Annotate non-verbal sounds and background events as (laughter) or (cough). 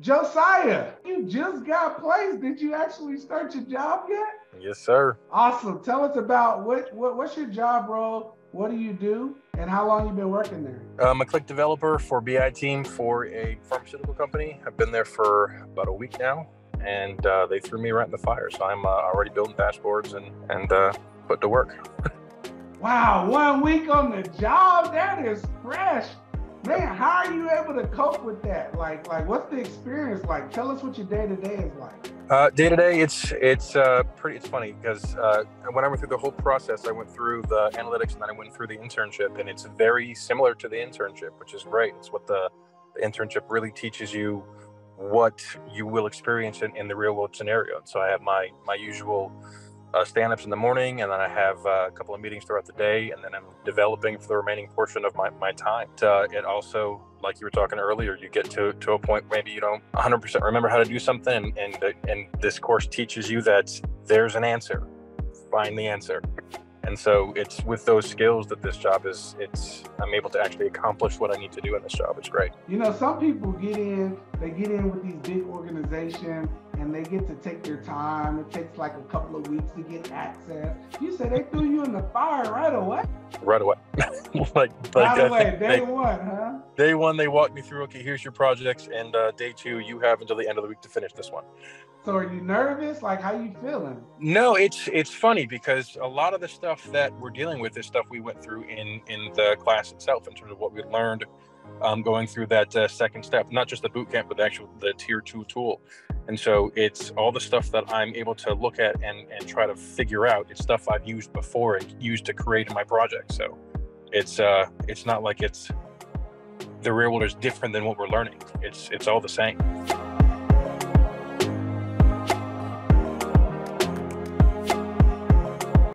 Josiah, you just got placed. Did you actually start your job yet? Yes, sir. Awesome. Tell us about what, what what's your job role? What do you do? And how long you been working there? I'm a Qlik developer for BI team for a pharmaceutical company. I've been there for about a week now, and uh, they threw me right in the fire. So I'm uh, already building dashboards and and uh, put to work. (laughs) wow, one week on the job. That is fresh man, how are you able to cope with that? Like, like what's the experience like? Tell us what your day to day is like. Day to day, it's it's uh, pretty. It's funny because uh, when I went through the whole process, I went through the analytics and then I went through the internship, and it's very similar to the internship, which is great. It's what the, the internship really teaches you what you will experience in, in the real world scenario. And so I have my my usual uh, stand-ups in the morning and then i have uh, a couple of meetings throughout the day and then i'm developing for the remaining portion of my, my time. Uh, it also like you were talking earlier you get to, to a point maybe you don't 100% remember how to do something and, and, and this course teaches you that there's an answer. Find the answer and so it's with those skills that this job is it's i'm able to actually accomplish what i need to do in this job it's great you know some people get in they get in with these big organizations and they get to take their time. It takes like a couple of weeks to get access. You said they threw you in the fire right away. Right away. (laughs) like, like right away, day they, one, huh? Day one, they walked me through. Okay, here's your projects, and uh, day two, you have until the end of the week to finish this one. So, are you nervous? Like, how you feeling? No, it's it's funny because a lot of the stuff that we're dealing with is stuff we went through in in the class itself in terms of what we learned um, going through that uh, second step, not just the boot camp, but the actual the tier two tool. And so it's all the stuff that I'm able to look at and, and try to figure out. It's stuff I've used before and used to create in my project. So it's uh it's not like it's the real world is different than what we're learning. It's it's all the same.